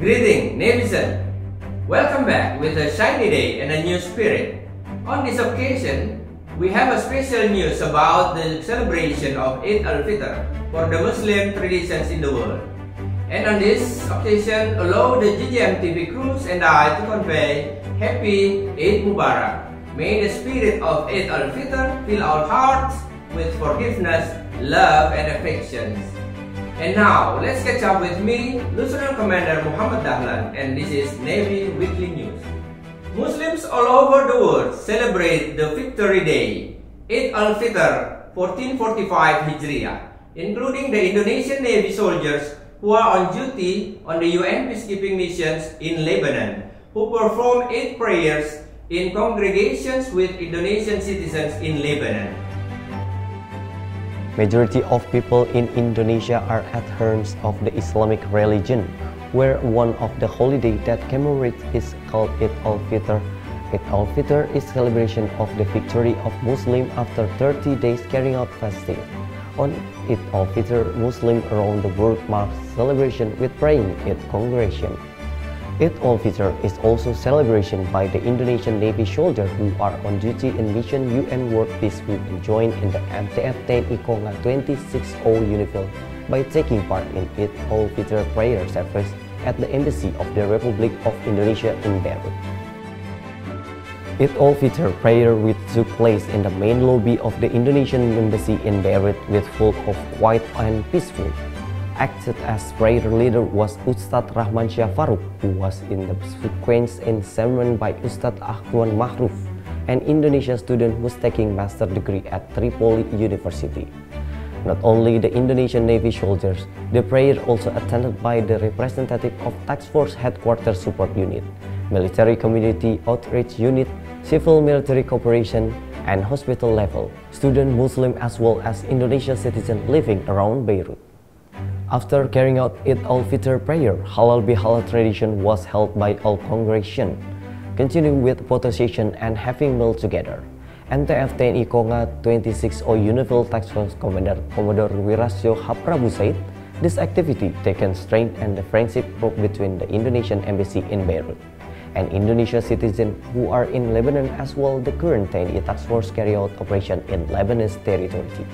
Greeting, Navison! Welcome back with a shiny day and a new spirit. On this occasion, we have a special news about the celebration of Eid al-Fitr for the Muslim traditions in the world. And on this occasion, allow the GGM TV crews and I to convey Happy Eid Mubarak. May the spirit of Eid al-Fitr fill our hearts with forgiveness, love, and affections. And now, let's catch up with me, Lieutenant Commander Muhammad Dahlan, and this is Navy Weekly News. Muslims all over the world celebrate the Victory Day, Eid al-Fitr 1445 Hijriah, including the Indonesian Navy soldiers who are on duty on the UN peacekeeping missions in Lebanon, who perform Eid prayers in congregations with Indonesian citizens in Lebanon. Majority of people in Indonesia are adherents of the Islamic religion, where one of the holiday that commemorates is called Eid al-Fitr. Eid al-Fitr is celebration of the victory of Muslim after 30 days carrying out fasting. On Eid al-Fitr, Muslims around the world mark celebration with praying at congregation. Eid al-Fitr is also celebration by the Indonesian Navy soldiers who are on duty in Mission UN World Peace who join in the MTF TNI Konga 260 UNIFIL by taking part in Eid al-Fitr prayer service at the Embassy of the Republic of Indonesia in Beirut. Eid al-Fitr prayer which took place in the main lobby of the Indonesian Embassy in Beirut with full of quiet and peaceful acted as prayer leader was Ustadz Rahman Syah who was in the sequence in ceremony by Ustadz Ahwan Mahruf, an Indonesian student who's taking master degree at Tripoli University. Not only the Indonesian Navy soldiers, the prayer also attended by the representative of Task Force Headquarters Support Unit, Military Community Outreach Unit, Civil Military Cooperation, and hospital level, student Muslim as well as Indonesian citizen living around Beirut. After carrying out Eid al-Fitr prayer, Halal Bihalal tradition was held by all congregation, continuing with photo session and having meal together. NTF TNI Konga 26 O Unifil Task Force Commander Commodore Wirasyo Haprabu said, this activity taken strength and the friendship broke between the Indonesian embassy in Beirut and Indonesian citizens who are in Lebanon as well the current TNI Task Force carry out operation in Lebanese territory.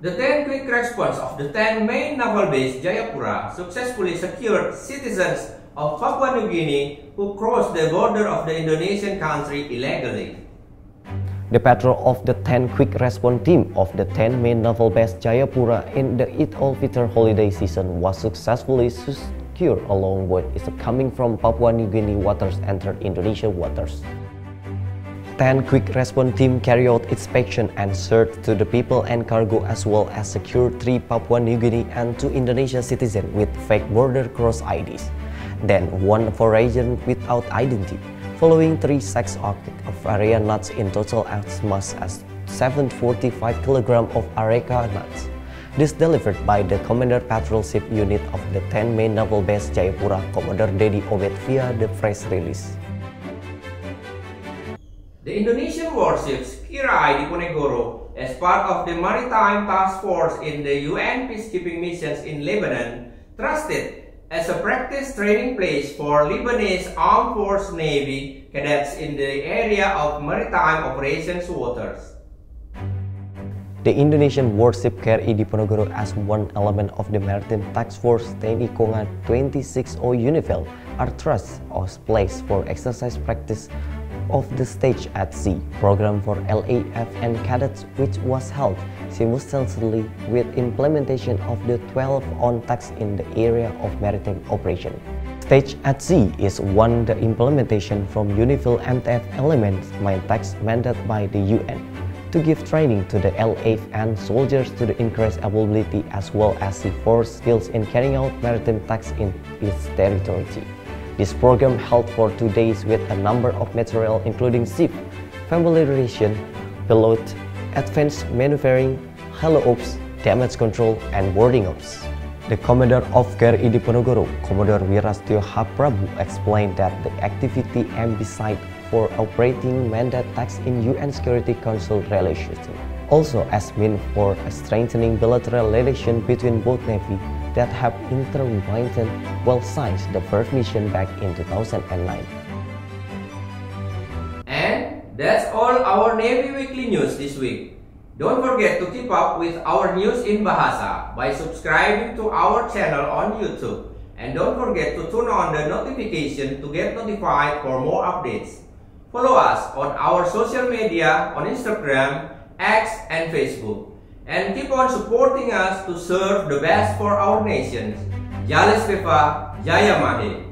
The 10 quick response of the 10 main naval base Jayapura successfully secured citizens of Papua New Guinea who crossed the border of the Indonesian country illegally. The patrol of the 10 quick response team of the 10 main naval base Jayapura in the Eid al-Fitr holiday season was successfully secured along with its coming from Papua New Guinea waters entered Indonesian waters. 10 quick response team carry out inspection and search to the people and cargo as well as secure 3 Papua New Guinea and 2 Indonesian citizens with fake border cross IDs. Then 1 forager without identity, following 3 sacks of areca nuts in total as much as 745 kg of areca nuts. This delivered by the Commander Patrol Ship Unit of the 10 Main Naval Base Jayapura, Commodore Dedi Obed via the press release. The Indonesian warships KRI Diponegoro, as part of the Maritime Task Force in the UN peacekeeping missions in Lebanon, trusted as a practice training place for Lebanese Armed Force Navy cadets in the area of maritime operations waters. The Indonesian warship KRI Diponegoro as one element of the Maritime Task Force TNI Konga 26 O Unifil are trust as place for exercise practice of the Stage at Sea program for LAF and cadets which was held simultaneously with implementation of the 12 on tax in the area of maritime operation. Stage at Sea is one the implementation from UNIFIL MTF elements main tax mandated by the UN to give training to the LAF and soldiers to the increase ability as well as the force skills in carrying out maritime tax in its territory. This program held for two days with a number of material including SIP, familiarization, pilot, advanced maneuvering, helo ops, damage control, and boarding ops. The commander of KRI Diponegoro, Commodore Wirastio Haprabu, explained that the activity aimed beside for operating mandate tax in UN Security Council relations. Also as mean for strengthening bilateral relations between both Navy that have intertwined well since the first mission back in 2009. And that's all our Navy Weekly News this week. Don't forget to keep up with our news in Bahasa by subscribing to our channel on YouTube. And don't forget to turn on the notification to get notified for more updates. Follow us on our social media on Instagram, X, and Facebook. And keep on supporting us to serve the best for our nations. Jalesveva, Jaya Mahe.